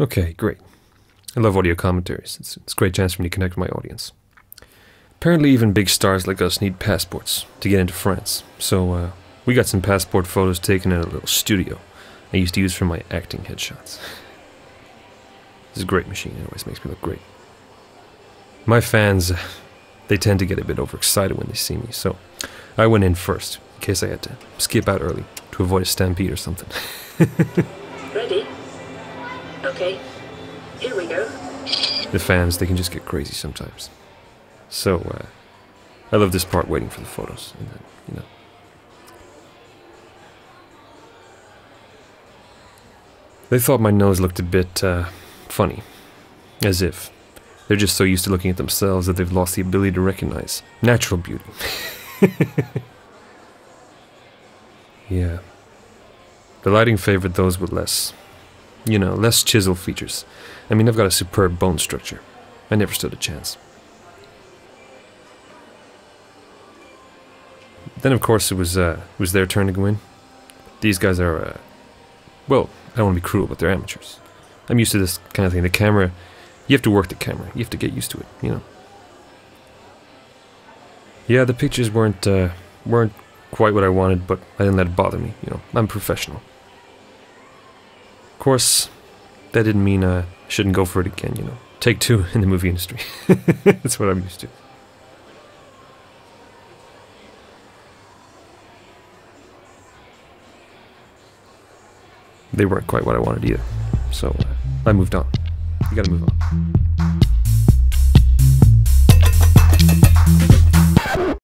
Okay, great. I love audio commentaries. It's, it's a great chance for me to connect with my audience. Apparently, even big stars like us need passports to get into France. So, uh, we got some passport photos taken in a little studio I used to use for my acting headshots. This is a great machine, it always makes me look great. My fans, uh, they tend to get a bit overexcited when they see me, so I went in first, in case I had to skip out early to avoid a stampede or something. Ready? Okay. Here we go. the fans, they can just get crazy sometimes. So, uh, I love this part waiting for the photos, and then, you know. They thought my nose looked a bit, uh, funny. As if. They're just so used to looking at themselves that they've lost the ability to recognize natural beauty. yeah. The lighting favored those with less, you know, less chisel features. I mean, I've got a superb bone structure. I never stood a chance. Then, of course, it was uh, it was their turn to go in. These guys are, uh, well, I don't want to be cruel, but they're amateurs. I'm used to this kind of thing. The camera, you have to work the camera. You have to get used to it, you know. Yeah, the pictures weren't uh, weren't quite what I wanted, but I didn't let it bother me. You know, I'm professional. Of course, that didn't mean I shouldn't go for it again. You know, take two in the movie industry. That's what I'm used to. They weren't quite what I wanted either, so uh, I moved on. You gotta move on.